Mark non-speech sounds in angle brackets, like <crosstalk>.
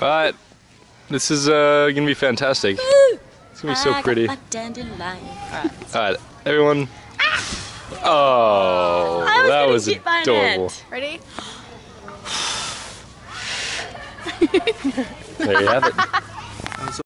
Alright, this is uh, gonna be fantastic. It's gonna be so pretty. Alright. Everyone. Oh, was that was adorable. Ready? There you have it. <laughs>